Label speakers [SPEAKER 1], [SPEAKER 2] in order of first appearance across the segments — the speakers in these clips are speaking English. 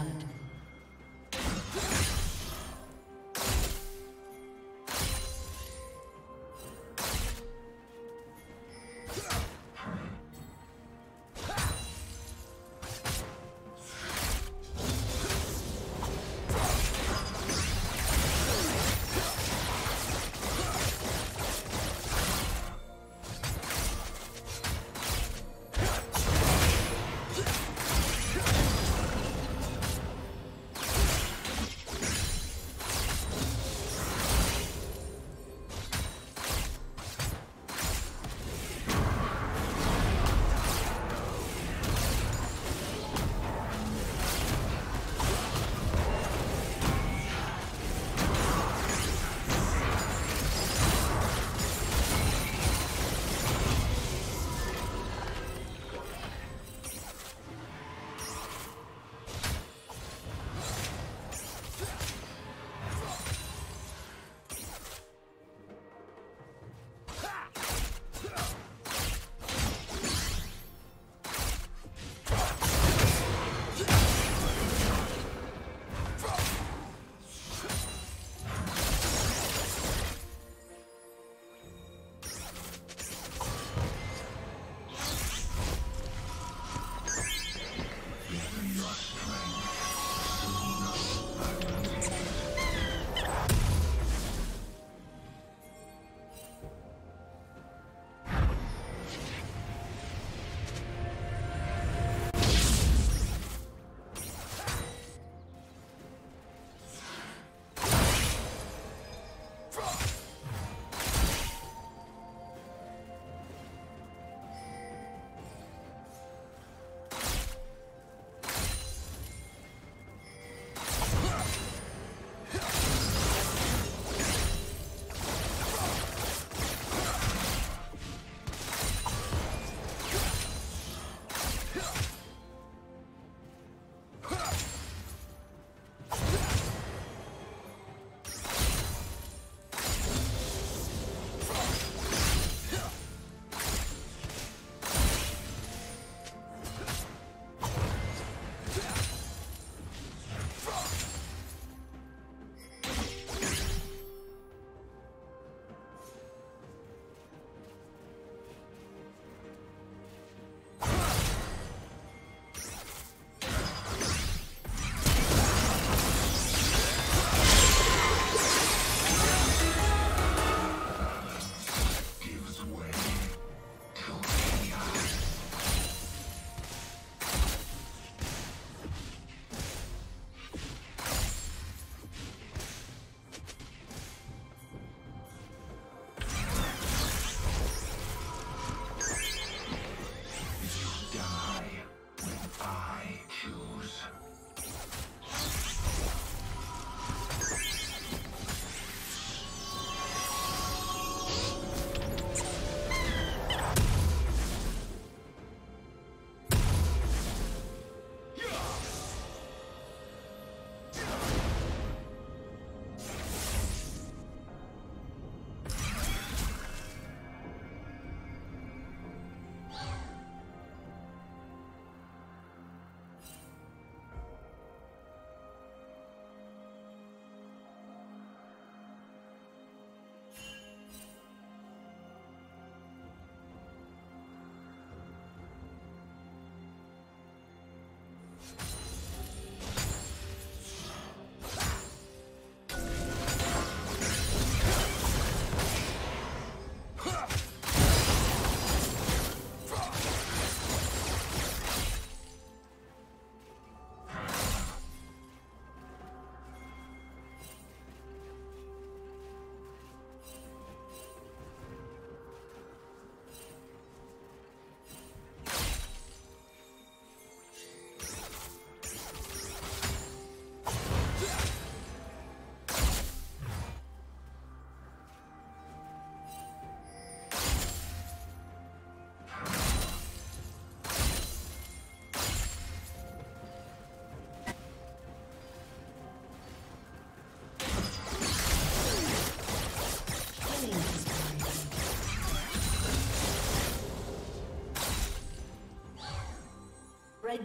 [SPEAKER 1] Blood.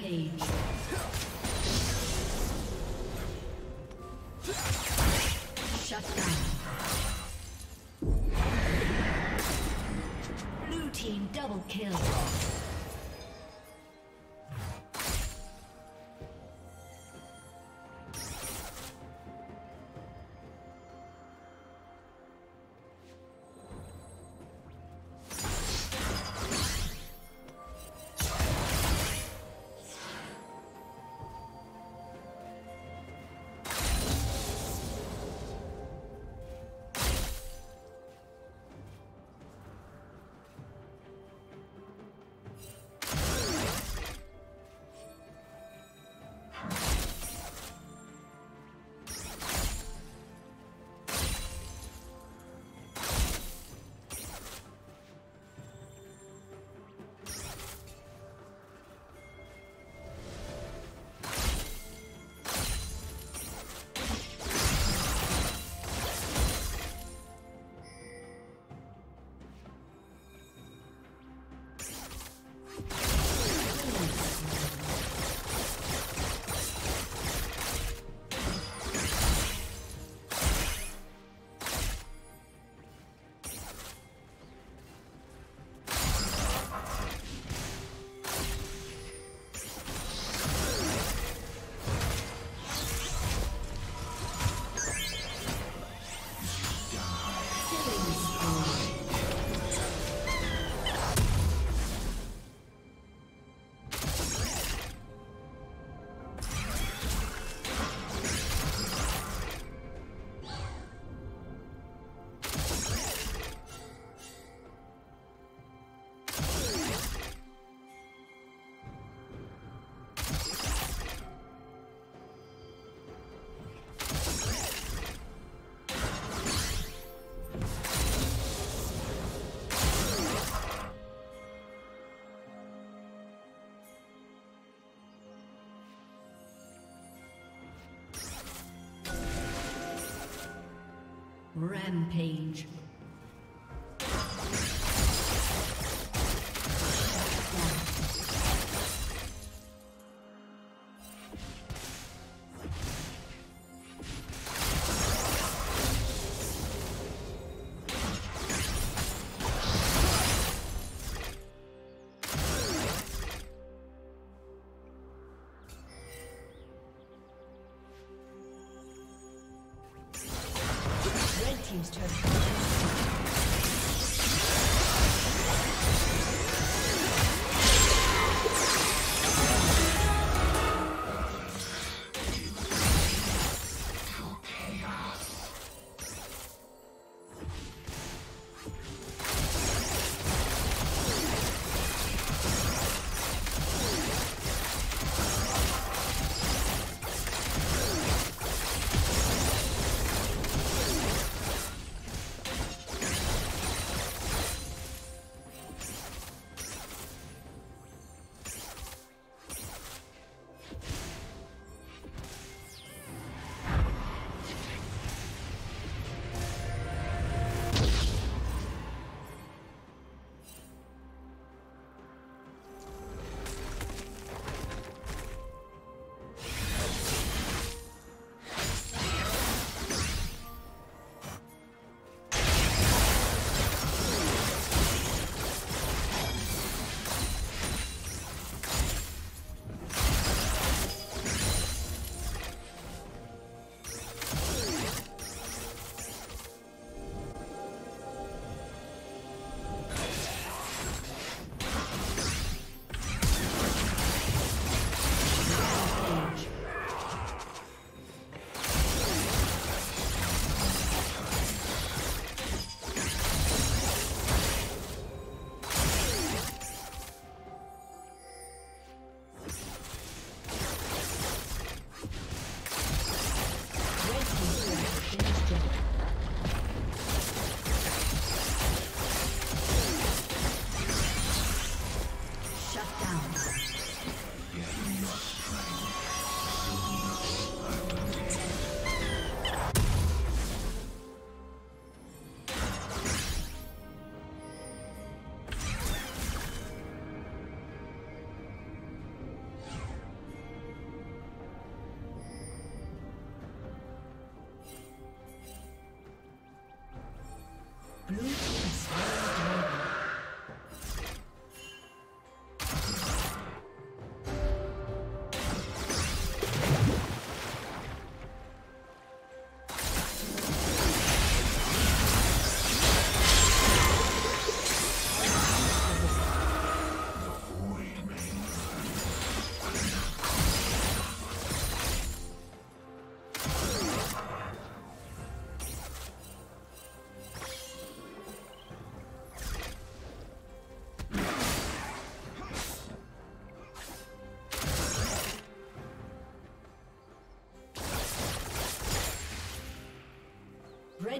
[SPEAKER 1] Rampage. Rampage. Team's turret.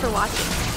[SPEAKER 2] For watching.